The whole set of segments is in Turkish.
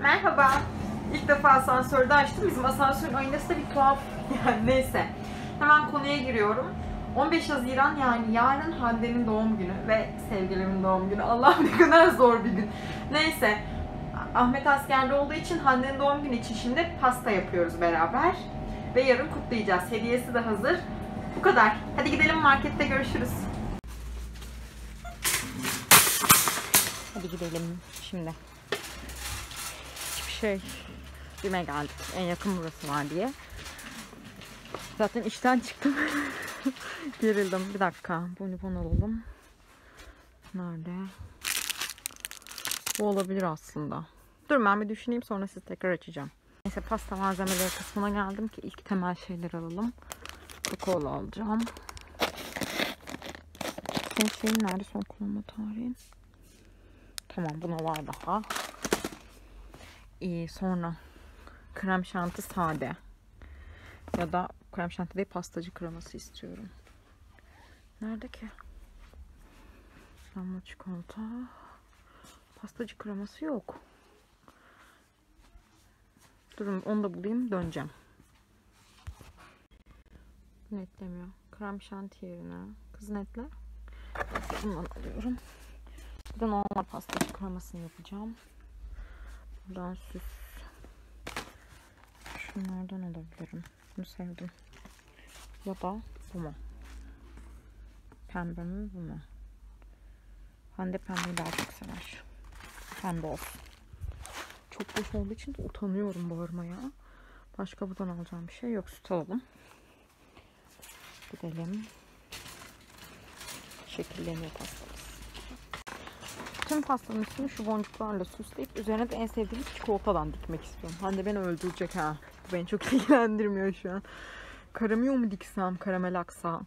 Merhaba. İlk defa asansörde açtım. Bizim asansörün aynası da bir tuhaf. Yani neyse. Hemen konuya giriyorum. 15 Haziran yani yarın Hande'nin doğum günü ve sevgilimin doğum günü. Allah'ım ne kadar zor bir gün. Neyse. Ahmet askerde olduğu için Hande'nin doğum günü için şimdi pasta yapıyoruz beraber. Ve yarın kutlayacağız. Hediyesi de hazır. Bu kadar. Hadi gidelim markette görüşürüz. Hadi gidelim şimdi. Şey Bime geldik. En yakın burası var diye. Zaten işten çıktım. Gerildim. Bir dakika. Bonibon alalım. Nerede? Bu olabilir aslında. Dur ben bir düşüneyim sonra siz tekrar açacağım. Neyse pasta malzemeleri kısmına geldim ki ilk temel şeyler alalım. Kakaolu alacağım. Senin şeyin nerede son kullanma tarihin? Tamam buna var daha. İyi sonra krem şanti sade. Ya da krem şanti değil pastacı kreması istiyorum. Nerede ki? Damla çikolata. Pastacı kreması yok. Durun onu da bulayım döneceğim. Netlemiyor. Krem şanti yerine. Kız netle. Bundan alıyorum. Bir de normal pastacı kremasını yapacağım. Buradan süs. Şunlardan alabilirim. Bunu sevdim. Ya da bu mu? Pembe mi bu mu? Hande pembeyi daha çok sever. Pembe olsun. Çok boş olduğu için de utanıyorum bağırmaya. Başka buradan alacağım bir şey yok. Süt alalım. Gidelim. Şekilleniyor pastamız. Tüm pastanın üstünü şu boncuklarla süsleyip üzerine de en sevdiğim çikolatadan dikmek istiyorum. Hande beni öldürecek ha. Bu beni çok ilgilendirmiyor şu an. Karamıyor mu diksem, karamel aksa?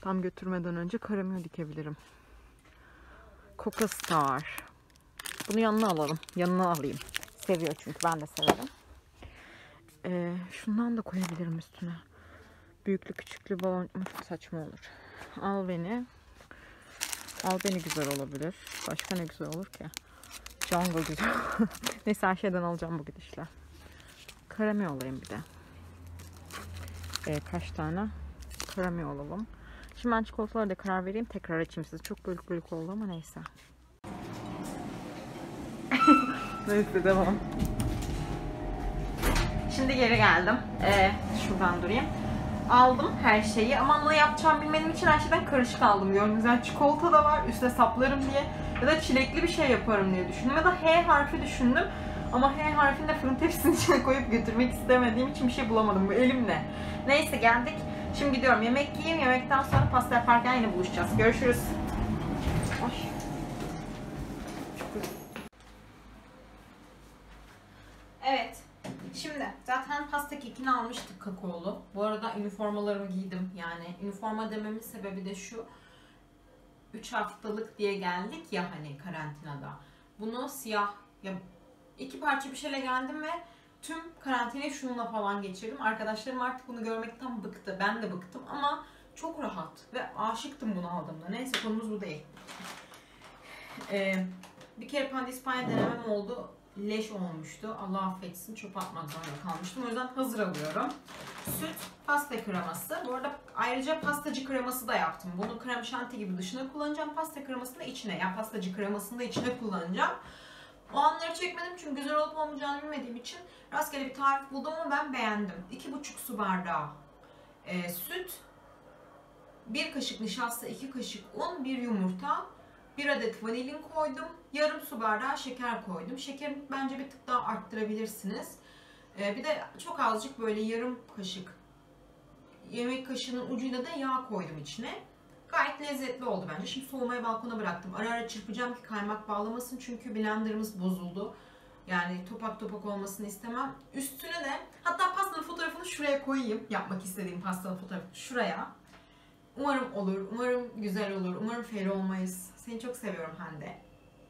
Tam götürmeden önce karamıyor dikebilirim. Coca Star. Bunu yanına alalım. Yanına alayım. Seviyor çünkü ben de severim. Ee, şundan da koyabilirim üstüne. Büyüklü küçüklü balon saçma olur. Al beni. Al beni güzel olabilir. Başka ne güzel olur ki? Jungle güzel. Neyse her şeyden alacağım bu gidişle. Karami olayım bir de. Ee, kaç tane? Karami olalım. Şimdi ben çikolatalara da karar vereyim. Tekrar açayım size. Çok bölük bölük oldu ama neyse. neyse devam. Şimdi geri geldim. Ee, şuradan durayım. Aldım her şeyi ama ne yapacağım bilmediğim için her şeyden karışık aldım. Gördüğünüz gibi çikolata da var üstüne saplarım diye ya da çilekli bir şey yaparım diye düşündüm ya da H harfi düşündüm. Ama H harfini de fırın tepsisinin içine koyup götürmek istemediğim için bir şey bulamadım bu elimle. Neyse geldik. Şimdi gidiyorum yemek yiyeyim. Yemekten sonra pasta yaparken yine buluşacağız. Görüşürüz. Ay. Çok üzüldüm. Evet. Şimdi zaten pasta kekini almıştık kakaolu. Bu arada üniformalarımı giydim. Yani üniforma dememin sebebi de şu. 3 haftalık diye geldik ya hani karantinada. Bunu siyah ya iki parça bir şeyle geldim ve tüm karantinayı şununla falan geçirdim. Arkadaşlarım artık bunu görmekten bıktı. Ben de bıktım ama çok rahat ve aşıktım bunu aldığımda. Neyse konumuz bu değil. Ee, bir kere pandispanya denemem oldu. Leş olmuştu. Allah affetsin çöp atmak zorunda kalmıştım. O yüzden hazır alıyorum. Süt, pasta kreması. Bu arada ayrıca pastacı kreması da yaptım. Bunu krem şanti gibi dışına kullanacağım. Pasta kremasını da içine. Yani pastacı kremasını da içine kullanacağım. O anları çekmedim çünkü güzel olup olmayacağını bilmediğim için rastgele bir tarif buldum ama ben beğendim. 2,5 su bardağı e, süt, 1 kaşık nişasta, 2 kaşık un, 1 yumurta, 1 adet vanilin koydum. Yarım su bardağı şeker koydum. Şekeri bence bir tık daha arttırabilirsiniz. E, bir de çok azıcık böyle yarım kaşık yemek kaşığının ucuyla da yağ koydum içine. Gayet lezzetli oldu bence. Şimdi soğumaya balkona bıraktım. Ara ara çırpacağım ki kaymak bağlamasın çünkü blenderımız bozuldu. Yani topak topak olmasını istemem. Üstüne de hatta pastanın fotoğrafını şuraya koyayım. Yapmak istediğim pastanın fotoğrafını şuraya. Umarım olur. Umarım güzel olur. Umarım fail olmayız. Seni çok seviyorum Hande.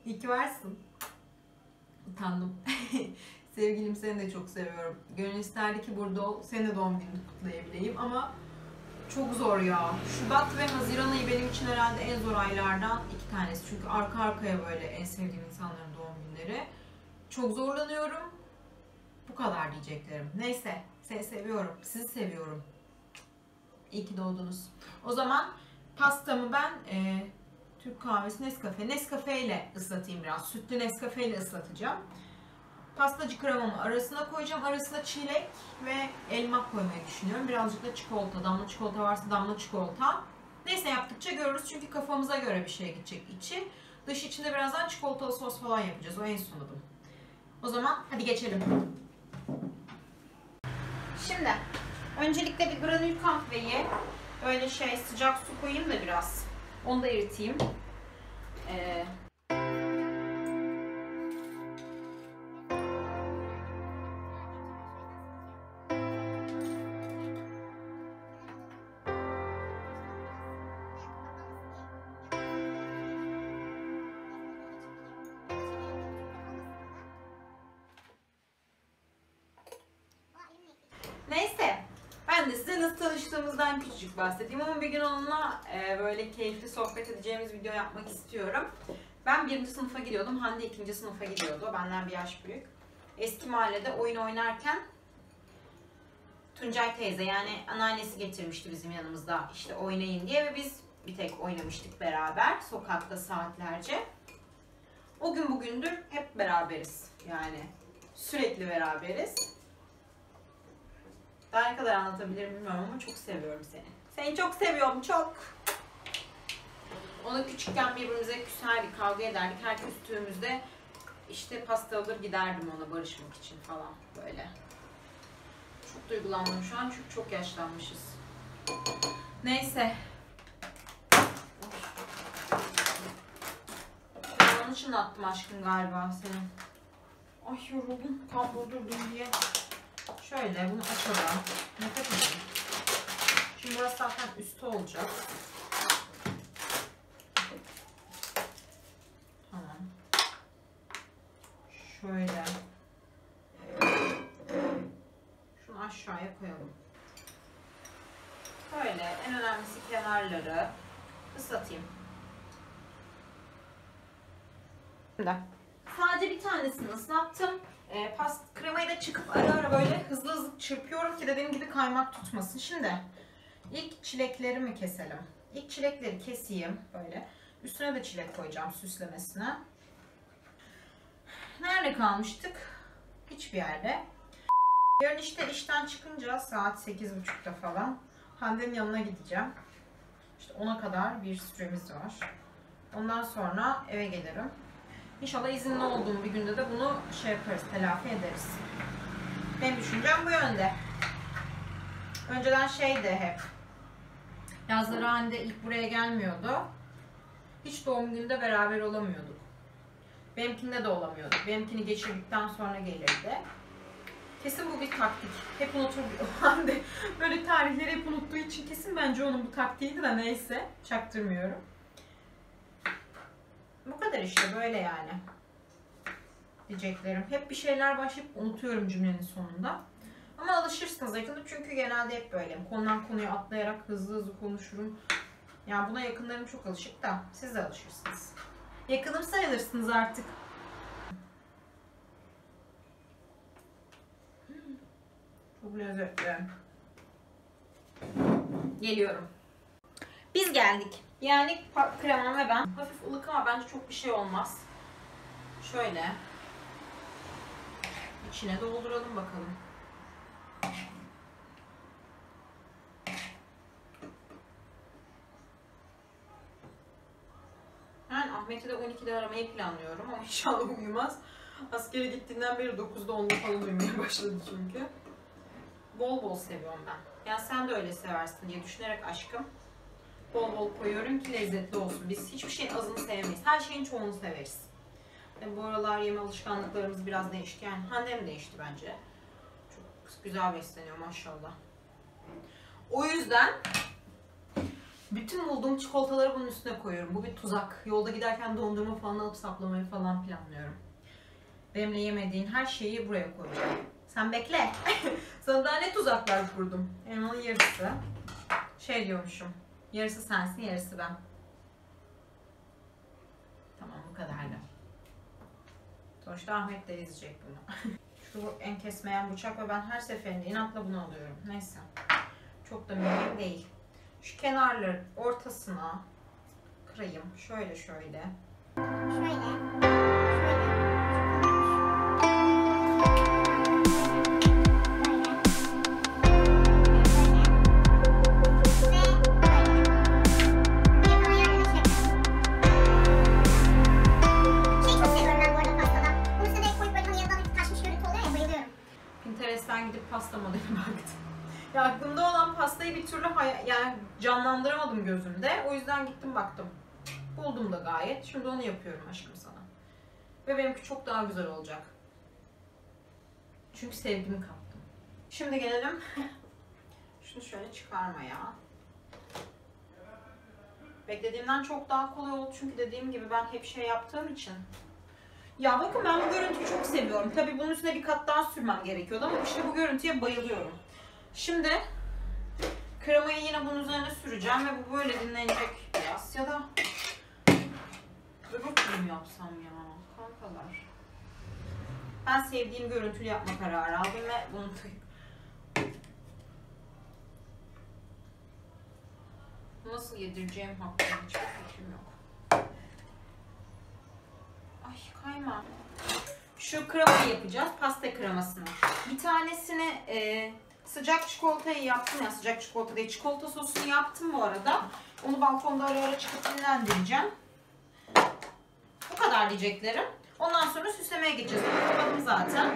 İyi ki varsın. Utandım. Sevgilim seni de çok seviyorum. Gönül isterdi ki burada ol. Senin de doğum gününü kutlayabileyim ama çok zor ya. Şubat ve Haziran ayı benim için herhalde en zor aylardan iki tanesi. Çünkü arka arkaya böyle en sevdiğim insanların doğum günleri. Çok zorlanıyorum. Bu kadar diyeceklerim. Neyse. Seni seviyorum. Sizi seviyorum. İyi ki doğdunuz. O zaman pastamı ben e, Türk kahvesi Nescafe. Nescafe ile ıslatayım biraz. Sütlü Nescafe ile ıslatacağım. Pastacı kremamı arasına koyacağım. Arasına çilek ve elma koymayı düşünüyorum. Birazcık da çikolata. Damla çikolata varsa damla çikolata. Neyse yaptıkça görürüz çünkü kafamıza göre bir şey gidecek içi. Dış içinde birazdan çikolatalı sos falan yapacağız. O en son. O zaman hadi geçelim. Şimdi öncelikle bir granül kahveyi böyle şey sıcak su koyayım da biraz. Onu da eriteyim. Ee, tanıştığımızdan küçücük bahsedeyim ama bir gün onunla e, böyle keyifli sohbet edeceğimiz video yapmak istiyorum. Ben birinci sınıfa gidiyordum. Hande ikinci sınıfa gidiyordu. Benden bir yaş büyük. Eski mahallede oyun oynarken Tuncay teyze yani anneannesi getirmişti bizim yanımızda işte oynayın diye ve biz bir tek oynamıştık beraber sokakta saatlerce. O gün bugündür hep beraberiz yani sürekli beraberiz. Daha ne kadar anlatabilirim bilmiyorum ama çok seviyorum seni. Seni çok seviyorum çok. Ona küçükken birbirimize küserdik, kavga ederdik. Her küstüğümüzde işte pasta alır giderdim ona barışmak için falan böyle. Çok duygulandım şu an çünkü çok yaşlanmışız. Neyse. Onun için attım aşkın galiba seni. Ay yoruldum. Tam durdurdum diye. Şöyle bunu açalım. Nefes edin. Şimdi burası zaten üstü olacak. Tamam. Şöyle. Şunu aşağıya koyalım. Böyle en önemlisi kenarları ıslatayım. Şimdi sadece bir tanesini ıslattım. E, past da çıkıp ara ara böyle hızlı hızlı çırpıyorum ki dediğim gibi kaymak tutmasın. Şimdi ilk çileklerimi keselim. İlk çilekleri keseyim böyle. Üstüne de çilek koyacağım süslemesine. Nerede kalmıştık? Hiçbir yerde. Yarın işte işten çıkınca saat 8.30'da falan Hande'nin yanına gideceğim. İşte 10'a kadar bir süremiz var. Ondan sonra eve gelirim. İnşallah izinli olduğum bir günde de bunu şey yaparız, telafi ederiz. Benim düşüncem bu yönde. Önceden şeydi hep. Yazları Hande ilk buraya gelmiyordu. Hiç doğum gününde beraber olamıyorduk. Benimkinde de olamıyorduk. Benimkini geçirdikten sonra gelirdi. Kesin bu bir taktik. Hep unutur Hande. Böyle tarihleri hep unuttuğu için kesin bence onun bu taktiğiydi de neyse. Çaktırmıyorum. Bu kadar işte böyle yani. Diyeceklerim. Hep bir şeyler başlayıp unutuyorum cümlenin sonunda. Ama alışırsınız yakında çünkü genelde hep böyleyim. Konudan konuya atlayarak hızlı hızlı konuşurum. Yani buna yakınlarım çok alışık da siz de alışırsınız. Yakınım sayılırsınız artık. Çok lezzetli. Geliyorum. Biz geldik. Yani kremam ve ben. Hafif ılık ama bence çok bir şey olmaz. Şöyle. İçine dolduralım bakalım. Ben Ahmet'i de 12'de aramayı planlıyorum ama inşallah uyumaz. Askere gittiğinden beri 9'da 10'da falan uyumaya başladı çünkü. Bol bol seviyorum ben. Yani sen de öyle seversin diye düşünerek aşkım bol bol koyuyorum ki lezzetli olsun. Biz hiçbir şeyin azını sevmeyiz. Her şeyin çoğunu severiz. Yani bu aralar yeme alışkanlıklarımız biraz değişti. Yani Hande'm değişti bence. Çok güzel besleniyor maşallah. O yüzden bütün bulduğum çikolataları bunun üstüne koyuyorum. Bu bir tuzak. Yolda giderken dondurma falan alıp saplamayı falan planlıyorum. Benimle yemediğin her şeyi buraya koyacağım. Sen bekle. Sana daha ne tuzaklar kurdum. Elmanın yarısı. Şey diyormuşum. Yarısı sensin, yarısı ben. Tamam bu kadar da. Sonuçta Ahmet de izleyecek bunu. Şu en kesmeyen bıçak ve ben her seferinde inatla bunu alıyorum. Neyse. Çok da mühim değil. Şu kenarların ortasına kırayım. Şöyle. Şöyle. Şöyle. Pinterest'ten gidip pasta modeline baktım. Ya aklımda olan pastayı bir türlü yani canlandıramadım gözümde. O yüzden gittim baktım. Buldum da gayet. Şimdi onu yapıyorum aşkım sana. Ve benimki çok daha güzel olacak. Çünkü sevgimi kaptım. Şimdi gelelim şunu şöyle çıkarmaya. Beklediğimden çok daha kolay oldu çünkü dediğim gibi ben hep şey yaptığım için. Ya bakın ben bu görüntüyü çok seviyorum. Tabii bunun üstüne bir kat daha sürmem gerekiyordu ama işte bu görüntüye bayılıyorum. Şimdi kremayı yine bunun üzerine süreceğim ve bu böyle dinlenecek biraz. Ya da öbür türlü yapsam ya kankalar. Ben sevdiğim görüntülü yapma kararı aldım ve bunu Nasıl yedireceğim hakkında hiçbir fikrim yok. Ay kayma. Şu kremayı yapacağız. Pasta kremasını. Bir tanesini e, sıcak çikolatayı yaptım ya. Sıcak çikolata değil. Çikolata sosunu yaptım bu arada. Onu balkonda ara ara çıkıp dinlendireceğim. Bu kadar diyeceklerim. Ondan sonra süslemeye geçeceğiz. Bunu zaten.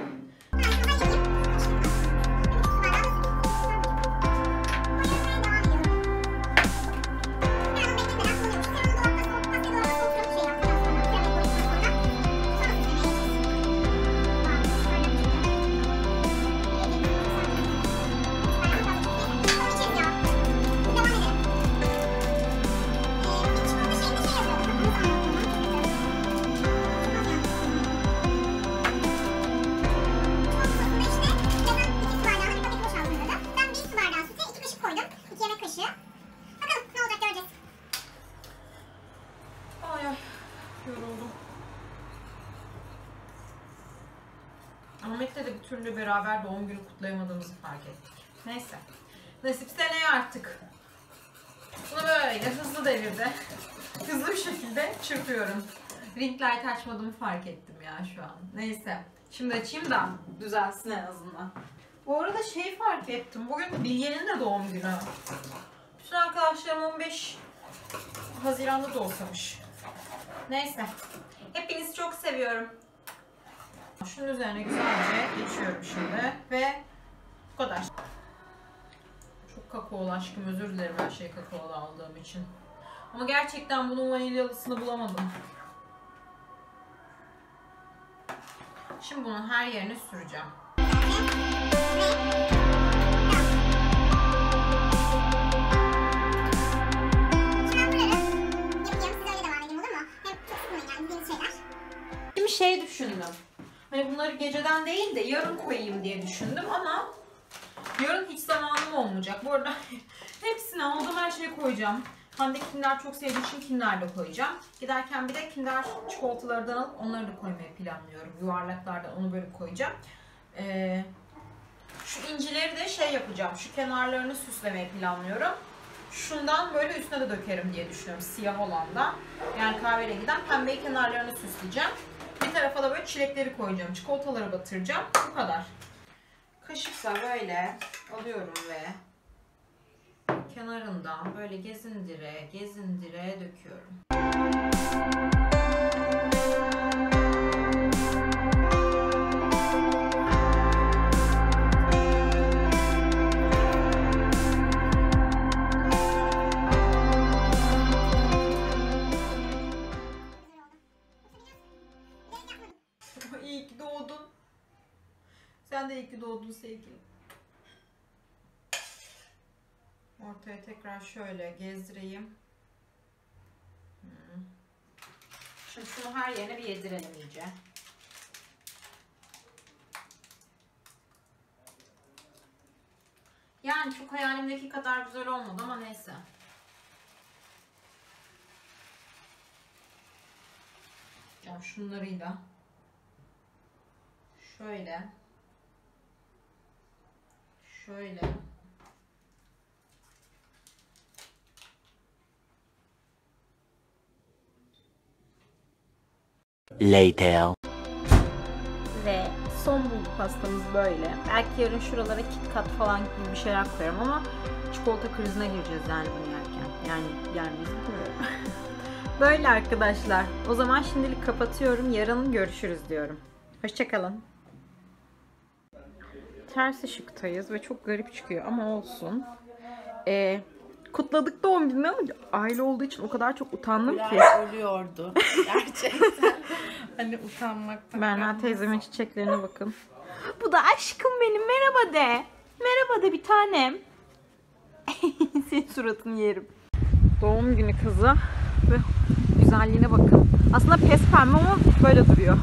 Ahmet'le de bir türlü beraber doğum günü kutlayamadığımızı fark ettik. Neyse. Nasip seneye artık. Bunu böyle hızlı devirde, hızlı bir şekilde çırpıyorum. Ring light açmadığımı fark ettim ya şu an. Neyse. Şimdi açayım da düzelsin en azından. Bu arada şey fark ettim. Bugün Bilge'nin de doğum günü. Bütün arkadaşlarım 15 Haziran'da doğsamış. Neyse. Hepinizi çok seviyorum. Şunun üzerine güzelce geçiyorum şimdi ve bu kadar. Çok kakaolu aşkım özür dilerim her şeyi kakaolu aldığım için. Ama gerçekten bunun vanilyalısını bulamadım. Şimdi bunun her yerine süreceğim. Şimdi şey düşündüm. Hani bunları geceden değil de yarın koyayım diye düşündüm ama yarın hiç zamanım olmayacak. Bu arada hepsini aldım her şeyi koyacağım. Hande Kinder çok sevdiği için Kinder de koyacağım. Giderken bir de Kinder çikolatalardan alıp onları da koymayı planlıyorum. Yuvarlaklardan onu böyle koyacağım. Ee, şu incileri de şey yapacağım. Şu kenarlarını süslemeyi planlıyorum. Şundan böyle üstüne de dökerim diye düşünüyorum. Siyah olandan. Yani kahverengiden pembe kenarlarını süsleyeceğim. Bir tarafa da böyle çilekleri koyacağım. Çikolataları batıracağım. Bu kadar. Kaşıkla böyle alıyorum ve kenarından böyle gezindire gezindire döküyorum. Sen de iyi ki doğdun sevgilim. Ortaya tekrar şöyle gezdireyim. Hmm. Şimdi şunu her yerine bir yedirelim iyice. Yani çok hayalimdeki kadar güzel olmadı ama neyse. Şunlarıyla Şöyle. Şöyle. Later. Ve son bulgu pastamız böyle. Belki yarın şuralara kit kat falan gibi bir şeyler koyarım ama çikolata krizine gireceğiz yani bunu yerken. Yani yermeyiz bilmiyorum. böyle arkadaşlar. O zaman şimdilik kapatıyorum. Yarın görüşürüz diyorum. Hoşçakalın. Ters ışıktayız ve çok garip çıkıyor ama olsun. Ee, kutladık doğum gününü ama aile olduğu için o kadar çok utandım ki. Biraz ölüyordu. Gerçekten. hani utanmaktan. Berna teyzemin çiçeklerine bakın. Bu da aşkım benim. Merhaba de. Merhaba de bir tanem. Senin suratını yerim. Doğum günü kızı ve güzelliğine bakın. Aslında pes pembe ama böyle duruyor.